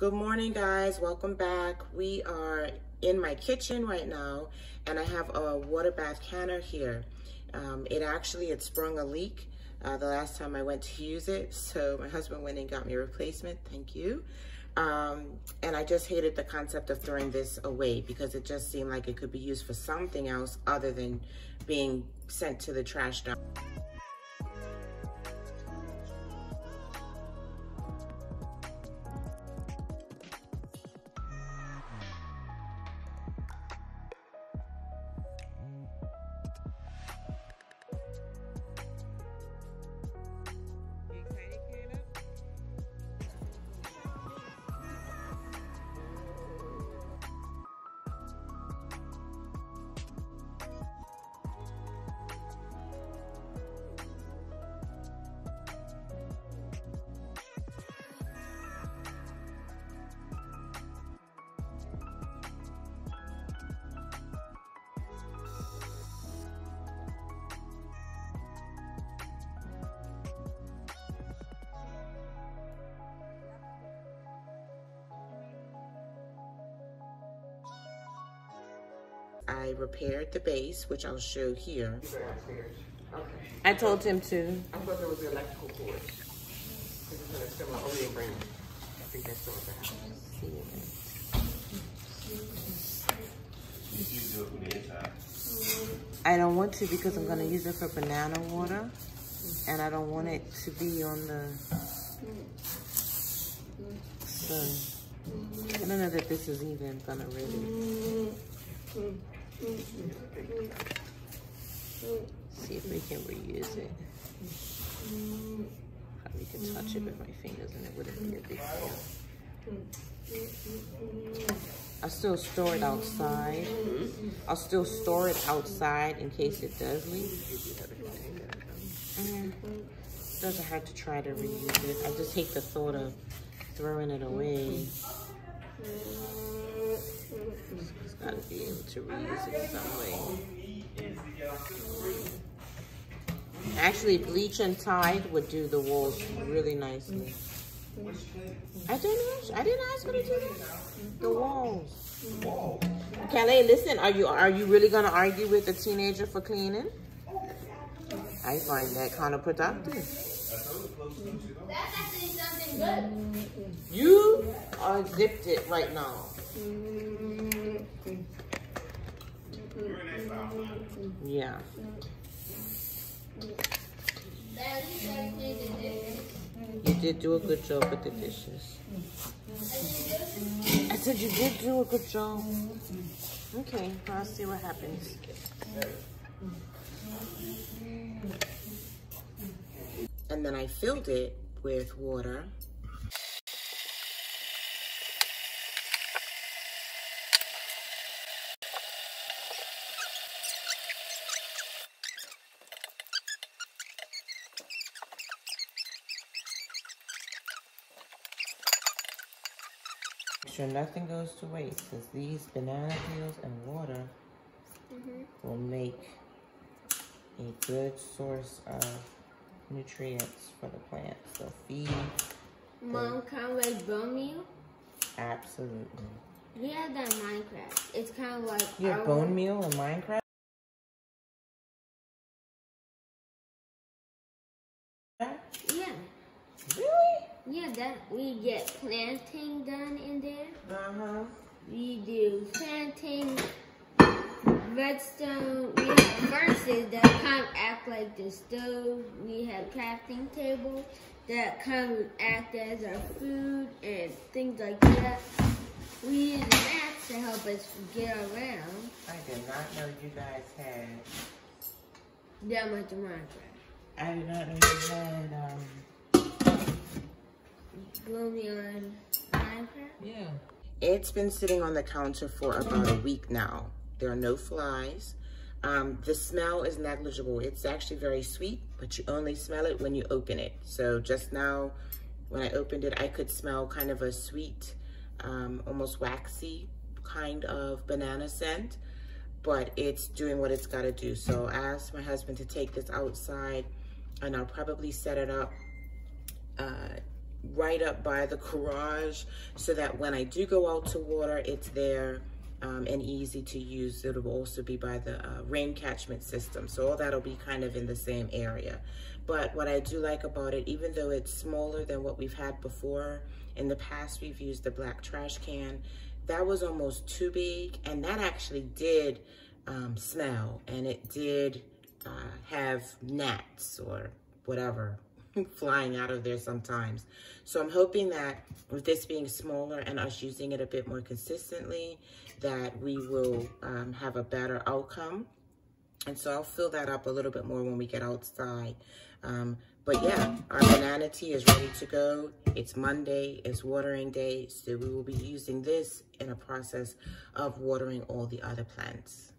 Good morning, guys. Welcome back. We are in my kitchen right now, and I have a water bath canner here. Um, it actually, had sprung a leak uh, the last time I went to use it, so my husband went and got me a replacement. Thank you. Um, and I just hated the concept of throwing this away because it just seemed like it could be used for something else other than being sent to the trash dump. I repaired the base, which I'll show here. Okay. I told him to. I thought there was the electrical cord. This is a similar Oreo brand. I think that's still at the house. I don't want to because I'm gonna use it for banana water and I don't want it to be on the sun. I don't know that this is even gonna really see if we can reuse it. Probably can touch it with my fingers and it wouldn't be a big deal. I still store it outside. I'll still store it outside in case it does leak. Mm-hmm. Doesn't hurt to try to reuse it. I just hate the thought of throwing it away. To reuse it some way. Actually, bleach and Tide would do the walls really nicely. I didn't I didn't ask her to do that. The walls. Kelly, listen, are you are you really gonna argue with a teenager for cleaning? I find that kind of productive. That's actually something good. You are zipped it right now. Yeah. But at least I cleaned the dishes. You did do a good job with the dishes. I said you did do a good job. Okay, I'll see what happens. And then I filled it with water. Make sure nothing goes to waste because these banana peels and water mm-hmm. will make a good source of nutrients for the plants. They'll feed, Mom, can like bone meal. absolutely. We have that Minecraft. It's kind of like You have bone meal in Minecraft? Yeah, Really? Yeah. That we get planting done in there. Uh-huh. We do planting, redstone. We have furnaces that kind of act like the stove. We have crafting table that kind of act as our food and things like that. We use maps to help us get around. I did not know you guys had. That much Minecraft. I did not know you had. Um. Gloomy on Minecraft. Yeah. It's been sitting on the counter for about a week now. There are no flies. Um, the smell is negligible. It's actually very sweet, but you only smell it when you open it. So just now, when I opened it, I could smell kind of a sweet, um, almost waxy kind of banana scent, but it's doing what it's got to do. So I asked my husband to take this outside, and I'll probably set it up uh, right up by the garage so that when I do go out to water, it's there um, and easy to use. It'll also be by the uh, rain catchment system. So all that'll be kind of in the same area. But what I do like about it, even though it's smaller than what we've had before, in the past we've used the black trash can, that was almost too big and that actually did um, smell and it did uh, have gnats or whatever flying out of there sometimes. So I'm hoping that with this being smaller and us using it a bit more consistently, that we will um, have a better outcome. And so I'll fill that up a little bit more when we get outside. Um, but yeah, our banana tea is ready to go. It's Monday, it's watering day, so we will be using this in a process of watering all the other plants.